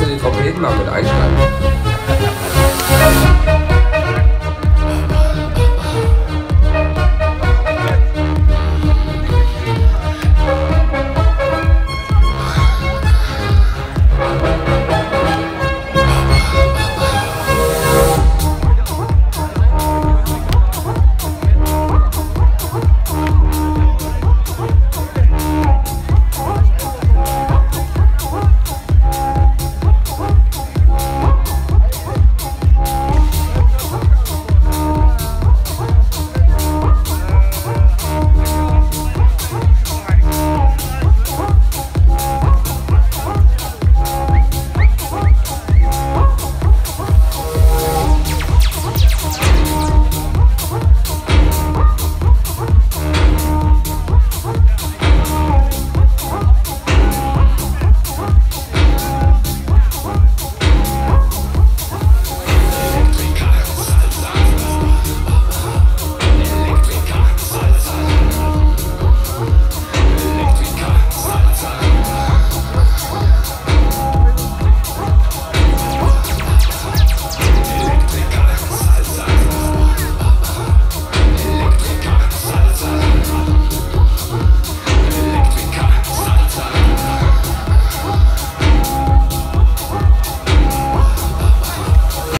kannst du die Trompeten mal mit einschneiden.